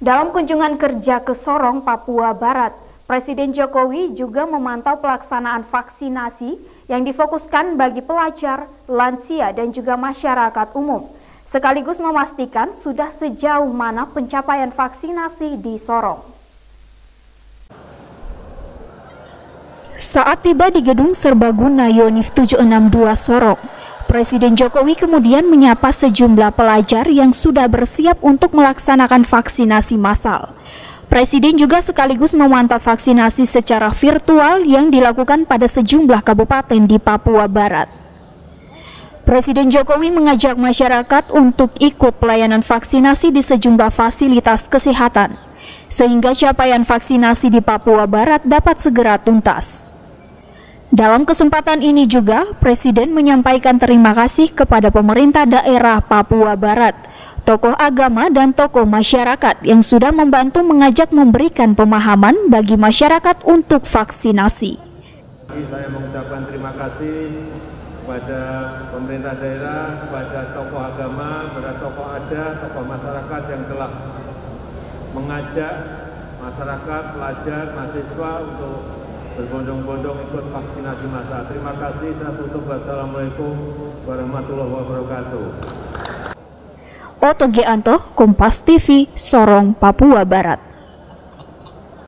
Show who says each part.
Speaker 1: Dalam kunjungan kerja ke Sorong, Papua Barat, Presiden Jokowi juga memantau pelaksanaan vaksinasi yang difokuskan bagi pelajar, lansia, dan juga masyarakat umum, sekaligus memastikan sudah sejauh mana pencapaian vaksinasi di Sorong. Saat tiba di Gedung Serbaguna Yonif 762 Sorong, Presiden Jokowi kemudian menyapa sejumlah pelajar yang sudah bersiap untuk melaksanakan vaksinasi massal. Presiden juga sekaligus memantau vaksinasi secara virtual yang dilakukan pada sejumlah kabupaten di Papua Barat. Presiden Jokowi mengajak masyarakat untuk ikut pelayanan vaksinasi di sejumlah fasilitas kesehatan, sehingga capaian vaksinasi di Papua Barat dapat segera tuntas. Dalam kesempatan ini juga, Presiden menyampaikan terima kasih kepada pemerintah daerah Papua Barat, tokoh agama dan tokoh masyarakat yang sudah membantu mengajak memberikan pemahaman bagi masyarakat untuk vaksinasi.
Speaker 2: Saya mengucapkan terima kasih kepada pemerintah daerah, kepada tokoh agama, kepada tokoh adat, tokoh masyarakat yang telah mengajak masyarakat, pelajar, mahasiswa untuk berbondong-bondong ikut vaksinasi massa. Terima kasih. Saya tutup. Wassalamualaikum warahmatullahi wabarakatuh.
Speaker 1: Oto Gianto, Kompas TV, Sorong, Papua Barat.